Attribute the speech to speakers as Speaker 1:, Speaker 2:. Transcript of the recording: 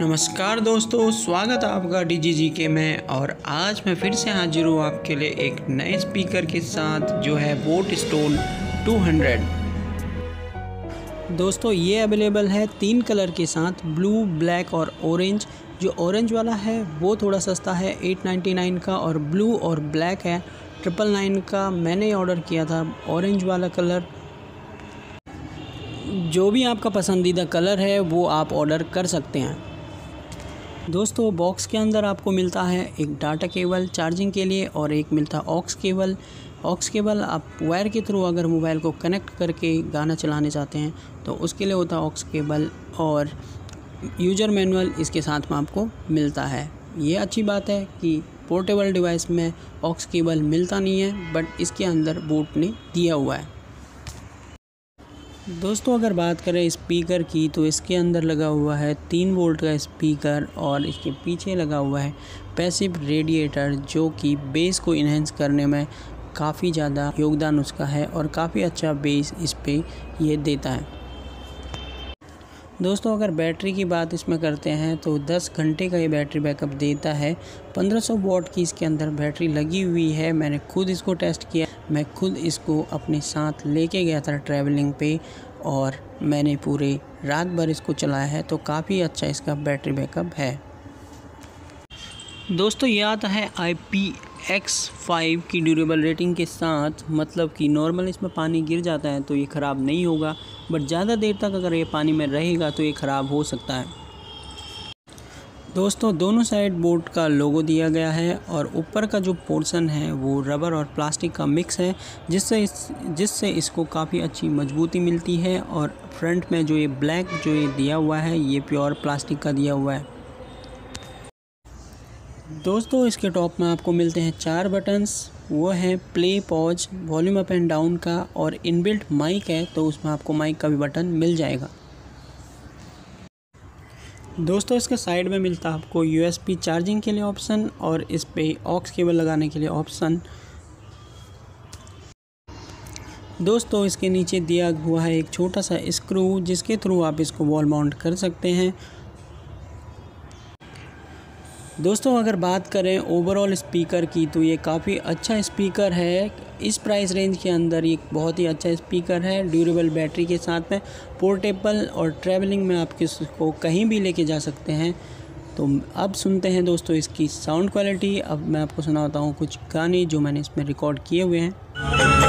Speaker 1: नमस्कार दोस्तों, स्वागत है आपका डी जी जी के में। और आज मैं फिर से हाजिर हूँ आपके लिए एक नए स्पीकर के साथ, जो है बोट स्टोन 200 दोस्तों, ये अवेलेबल है तीन कलर के साथ ब्लू ब्लैक और ऑरेंज जो ऑरेंज वाला है, वो थोड़ा सस्ता है 899 का, और ब्लू और ब्लैक है ट्रिपल नाइन का मैंने ऑर्डर किया था ऑरेंज वाला कलर जो भी आपका पसंदीदा कलर है, वो आप ऑर्डर कर सकते हैं। दोस्तों बॉक्स के अंदर आपको मिलता है एक डाटा केबल चार्जिंग के लिए और एक मिलता है ऑक्स केबल ऑक्स केबल आप वायर के थ्रू अगर मोबाइल को कनेक्ट करके गाना चलाने चाहते हैं तो उसके लिए होता है ऑक्स केबल और यूज़र मैनुअल इसके साथ में आपको मिलता है। ये अच्छी बात है कि पोर्टेबल डिवाइस में ऑक्स केबल मिलता नहीं है बट इसके अंदर बोट ने दिया हुआ है। दोस्तों, अगर बात करें स्पीकर की तो इसके अंदर लगा हुआ है तीन वोल्ट का स्पीकर और इसके पीछे लगा हुआ है पैसिव रेडिएटर, जो कि बेस को इन्हेंस करने में काफ़ी ज़्यादा योगदान उसका है और काफ़ी अच्छा बेस इस पर यह देता है। दोस्तों, अगर बैटरी की बात इसमें करते हैं तो 10 घंटे का ये बैटरी बैकअप देता है। 1500 सौ वॉट की इसके अंदर बैटरी लगी हुई है। मैंने खुद इसको टेस्ट किया। मैं खुद इसको अपने साथ लेके गया था ट्रैवलिंग पे और मैंने पूरे रात भर इसको चलाया है तो काफ़ी अच्छा इसका बैटरी बैकअप है। दोस्तों ये आता है आई पी एक्स फाइव की ड्यूरेबल रेटिंग के साथ मतलब कि नॉर्मल इसमें पानी गिर जाता है तो ये ख़राब नहीं होगा बट ज़्यादा देर तक अगर ये पानी में रहेगा तो ये ख़राब हो सकता है। दोस्तों, दोनों साइड बोर्ड का लोगो दिया गया है और ऊपर का जो पोर्शन है वो रबर और प्लास्टिक का मिक्स है, जिससे इस, जिससे इसको काफ़ी अच्छी मजबूती मिलती है और फ्रंट में जो ये ब्लैक जो ये दिया हुआ है, ये प्योर प्लास्टिक का दिया हुआ है। दोस्तों, इसके टॉप में आपको मिलते हैं चार बटन्स वो हैं play pause volume up and down का और इनबिल्ट माइक है तो उसमें आपको माइक का भी बटन मिल जाएगा। दोस्तों, इसके साइड में मिलता है आपको यूएसबी चार्जिंग के लिए ऑप्शन और इस पे ऑक्स केबल लगाने के लिए ऑप्शन दोस्तों, इसके नीचे दिया हुआ है एक छोटा सा स्क्रू जिसके थ्रू आप इसको वॉल माउंट कर सकते हैं। दोस्तों, अगर बात करें ओवरऑल स्पीकर की तो ये काफ़ी अच्छा स्पीकर है। इस प्राइस रेंज के अंदर ये बहुत ही अच्छा स्पीकर है ड्यूरेबल बैटरी के साथ में। पोर्टेबल और ट्रैवलिंग में आप किसको कहीं भी लेके जा सकते हैं। तो अब सुनते हैं दोस्तों इसकी साउंड क्वालिटी अब मैं आपको सुनाता हूँ कुछ गाने जो मैंने इसमें रिकॉर्ड किए हुए हैं।